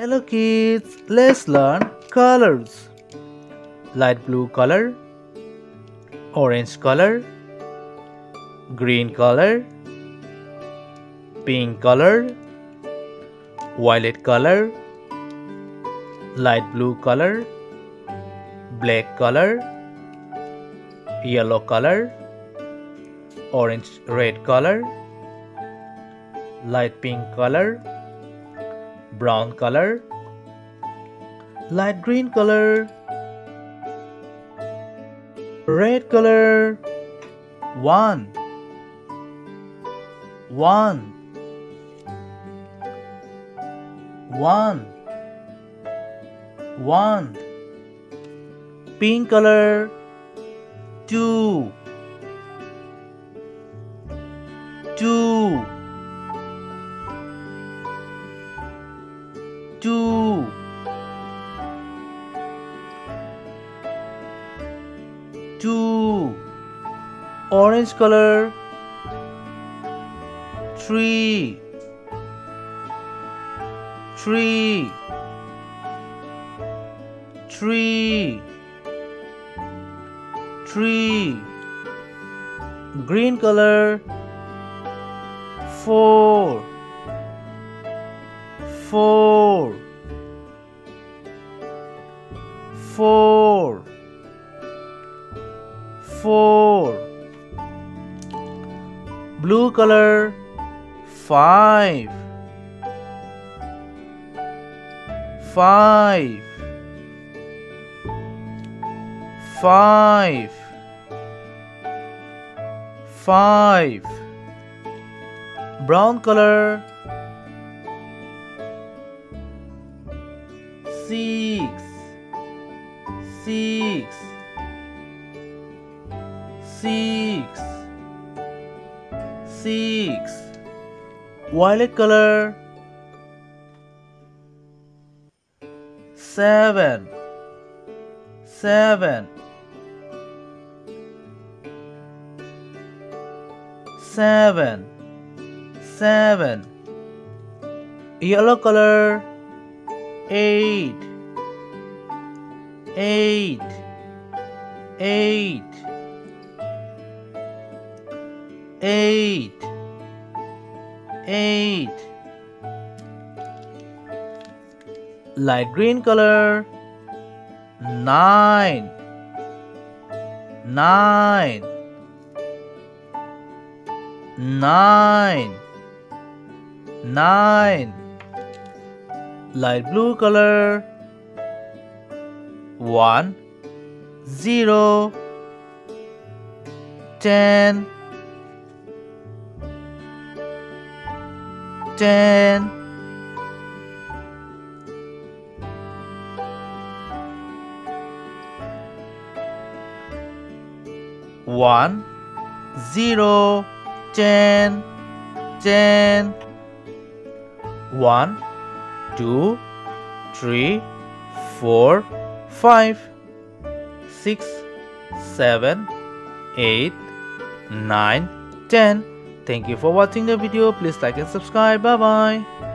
Hello kids, let's learn colors. Light blue color, orange color, green color, pink color, violet color, light blue color, black color, yellow color, orange red color, light pink color, brown color, light green color, red color, one, one, one, one, pink color, two, two, two, two, orange color, three, three, three, three, green color, four, four, four, four, blue color, five, five, five, five, brown color, six, six, six, six, violet color, seven, seven, seven, seven, yellow color, eight, eight, eight, eight, eight, light green color, nine, nine, nine, nine, light blue color, one, zero, ten, ten. One, zero, ten, ten. One, two, three, four, five, six, seven, eight, nine, ten. Thank you for watching the video. Please like and subscribe. Bye bye.